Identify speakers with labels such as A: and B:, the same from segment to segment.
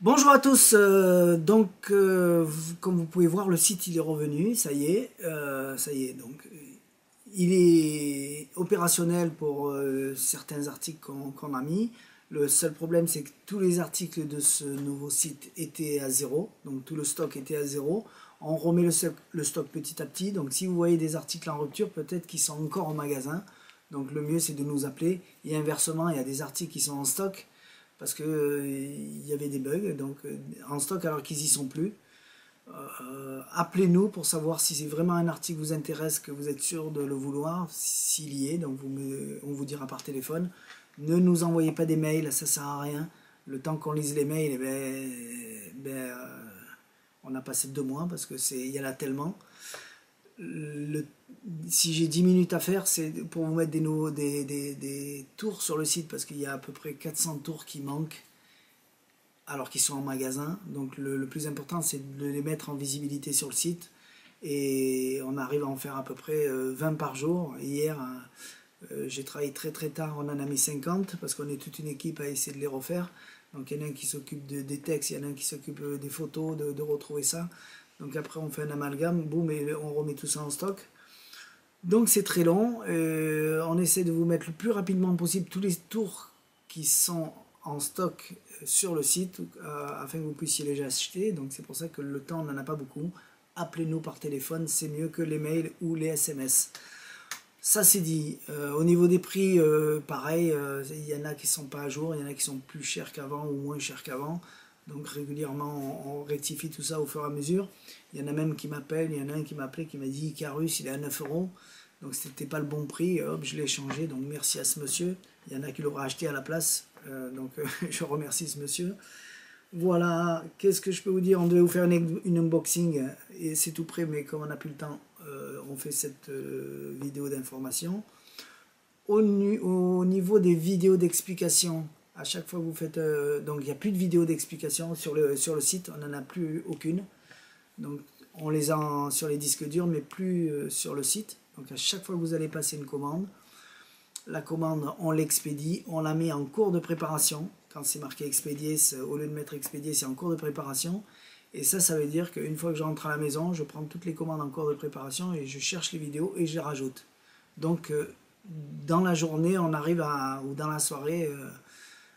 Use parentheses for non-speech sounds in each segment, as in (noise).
A: Bonjour à tous, euh, donc euh, comme vous pouvez voir le site il est revenu, ça y est, euh, ça y est donc il est opérationnel pour certains articles qu'on a mis. Le seul problème c'est que tous les articles de ce nouveau site étaient à zéro, donc tout le stock était à zéro. On remet le stock petit à petit, donc si vous voyez des articles en rupture, peut-être qu'ils sont encore en magasin. Donc le mieux c'est de nous appeler. Et inversement, il y a des articles qui sont en stock parce que euh, il y avait des bugs donc euh, en stock alors qu'ils y sont plus. Euh, Appelez-nous pour savoir si c'est vraiment un article vous intéresse, que vous êtes sûr de le vouloir, s'il y est, donc on vous dira par téléphone. Ne nous envoyez pas des mails, ça sert à rien. Le temps qu'on lise les mails, eh ben, ben, euh, on a passé deux mois parce que c'est il y en a tellement. Si j'ai 10 minutes à faire, c'est pour vous mettre des, tours sur le site parce qu'il y a à peu près 400 tours qui manquent alors qu'ils sont en magasin. Donc le, plus important, c'est de les mettre en visibilité sur le site. Et on arrive à en faire à peu près euh, 20 par jour. Hier, euh, j'ai travaillé très très tard, on en a mis 50 parce qu'on est toute une équipe à essayer de les refaire. Donc il y en a un qui s'occupe de- des textes, il y en a un qui s'occupe euh, des photos, de retrouver ça. Donc après on fait un amalgame, boum, et on remet tout ça en stock. Donc c'est très long. Euh, on essaie de vous mettre le plus rapidement possible tous les tours qui sont en stock euh, sur le site euh, afin que vous puissiez les acheter. Donc c'est pour ça que le temps on n'en a pas beaucoup. Appelez-nous par téléphone, c'est mieux que les mails ou les SMS. Ça c'est dit. Au niveau des prix, pareil, il y en a qui sont pas à jour, il y en a qui sont plus chers qu'avant ou moins chers qu'avant. Donc régulièrement on, rectifie tout ça au fur et à mesure. Il y en a même qui m'appellent, il y en a un qui m'a appelé qui m'a dit Icarus il est à 9 euros. Donc c'était pas le bon prix, hop, je l'ai changé, donc merci à ce monsieur. Il y en a qui l'auraient acheté à la place, euh, donc (laughs) je remercie ce monsieur. Voilà, qu'est-ce que je peux vous dire? On devait vous faire une, unboxing et c'est tout prêt, mais comme on n'a plus le temps, euh, on fait cette euh, vidéo d'information. Au niveau des vidéos d'explication, à chaque fois que vous faites. euh, donc il n'y a plus de vidéos d'explication sur le, sur le site, on n'en a plus aucune. Donc on les a sur les disques durs, mais plus euh, sur le site. Donc à chaque fois que vous allez passer une commande, la commande, on l'expédie, on la met en cours de préparation. Quand c'est marqué expédié, au lieu de mettre expédié, c'est en cours de préparation. Et ça, ça veut dire qu'une fois que je rentre à la maison, je prends toutes les commandes en cours de préparation et je cherche les vidéos et je les rajoute. Donc, euh, dans la journée, on arrive à, ou dans la soirée,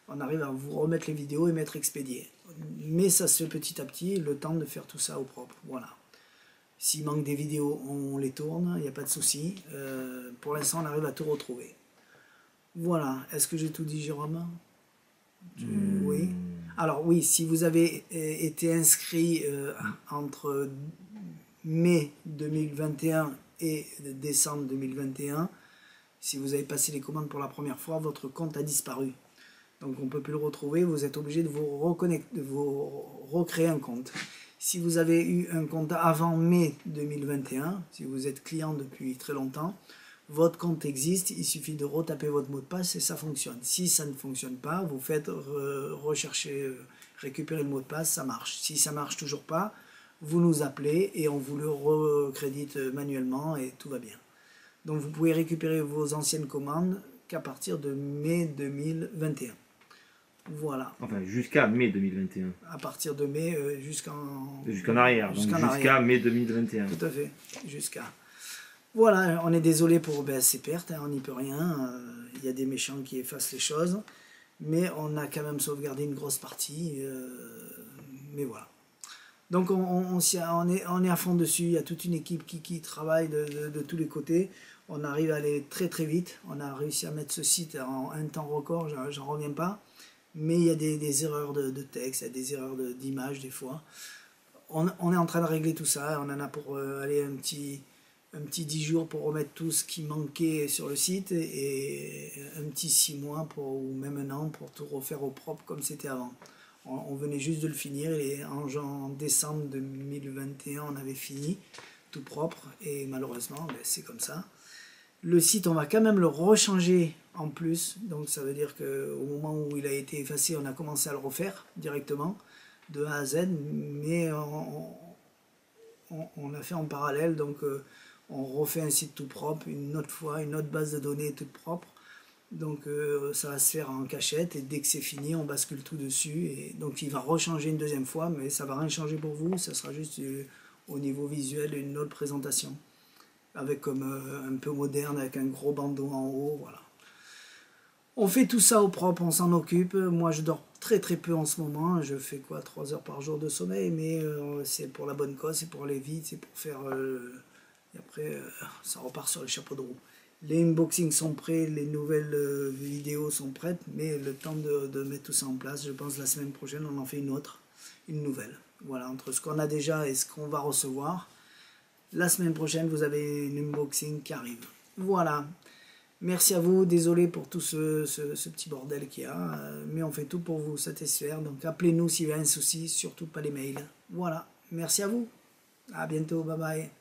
A: on arrive à vous remettre les vidéos et mettre expédié. Mais ça se fait petit à petit, le temps de faire tout ça au propre. Voilà. S'il manque des vidéos, on les tourne, il n'y a pas de souci. Euh, pour l'instant, on arrive à tout retrouver. Voilà. Est-ce que j'ai tout dit, Jérôme? Tu- Oui. Alors oui, si vous avez euh, été inscrit euh, entre mai 2021 et décembre 2021, si vous avez passé les commandes pour la première fois, votre compte a disparu. Donc on ne peut plus le retrouver, vous êtes obligé de vous, reconnecter, de vous recréer un compte. Si vous avez eu un compte avant mai 2021, si vous êtes client depuis très longtemps, votre compte existe, il suffit de retaper votre mot de passe et ça fonctionne. Si ça ne fonctionne pas, vous faites re- rechercher, euh, récupérer le mot de passe, ça marche. Si ça marche toujours pas, vous nous appelez et on vous le recrédite manuellement et tout va bien. Donc vous pouvez récupérer vos anciennes commandes qu'à partir de mai 2021. Voilà,
B: Enfin, jusqu'à mai 2021.
A: à partir de mai euh, jusqu'en
B: Jusqu'en arrière. Jusqu'à mai 2021.
A: Tout à fait, jusqu'à. Voilà, on est désolé pour ben, ces pertes, hein, on n'y peut rien. euh, Il y a des méchants qui effacent les choses, mais on a quand même sauvegardé une grosse partie. euh, mais voilà. Donc on, on, est, on est à fond dessus, il y a toute une équipe qui, qui travaille de, de- de tous les côtés. On arrive à aller très très vite, on a réussi à mettre ce site en un temps record, j'en reviens pas. Mais il y a des, erreurs de, texte, il y a des erreurs d'image des fois on, est en train de régler tout ça. On en a pour euh, aller un petit, un petit 10 jours pour remettre tout ce qui manquait sur le site et un petit 6 mois ou même un an pour tout refaire au propre comme c'était avant. On, venait juste de le finir et en, en décembre 2021 on avait fini tout propre et malheureusement ben, c'est comme ça. Le site on va quand même le rechanger en plus donc ça veut dire qu'au moment où il a été effacé on a commencé à le refaire directement de A à Z, mais on, on, l'a fait en parallèle, donc euh, on refait un site tout propre, une autre fois, une autre base de données toute propre, Donc euh, ça va se faire en cachette et dès que c'est fini, on bascule tout dessus. Et donc il va rechanger une deuxième fois, mais ça va rien changer pour vous. Ça sera juste euh, au niveau visuel une autre présentation. Avec comme euh, un peu moderne, avec un gros bandeau en haut. Voilà. On fait tout ça au propre, on s'en occupe. Moi je dors très très peu en ce moment. Je fais quoi 3 heures par jour de sommeil, mais c'est pour la bonne cause, c'est pour aller vite, c'est pour faire. et après, ça repart sur les chapeaux de roue. Les unboxings sont prêts, les nouvelles euh, vidéos sont prêtes, mais le temps de, mettre tout ça en place, je pense la semaine prochaine, on en fait une autre, une nouvelle. Voilà, entre ce qu'on a déjà et ce qu'on va recevoir. La semaine prochaine, vous avez une unboxing qui arrive. Voilà. Merci à vous, désolé pour tout ce, ce petit bordel qu'il y a, euh, mais on fait tout pour vous satisfaire. Donc appelez-nous s'il y a un souci, surtout pas les mails. Voilà, merci à vous. À bientôt, bye bye.